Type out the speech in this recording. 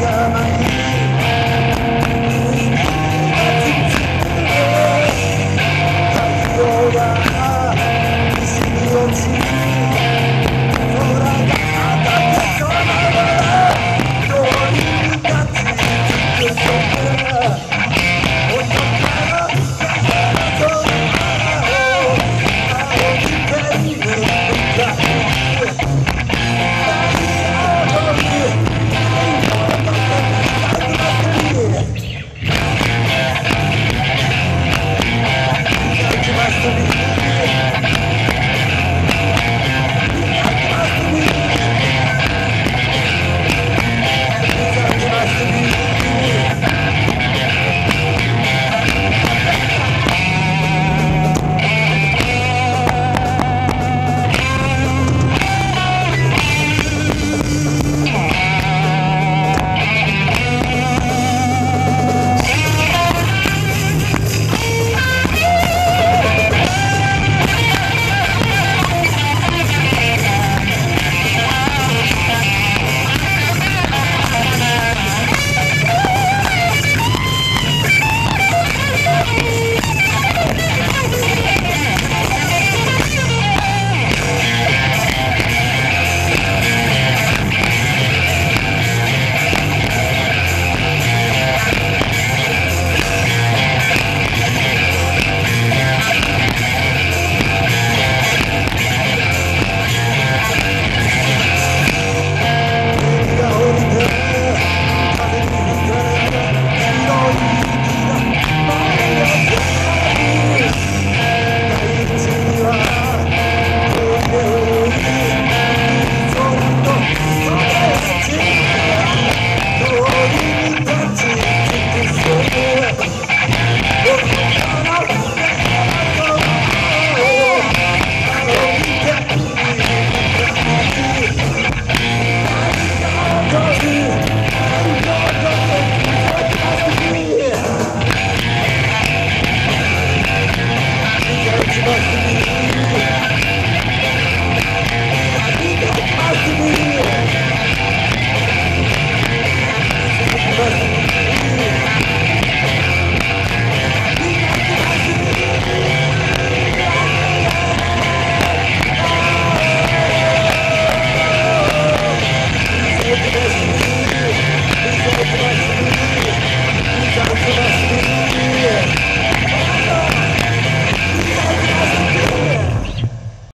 Yeah, man.